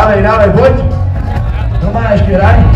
Dale, dale, voy. No más, que.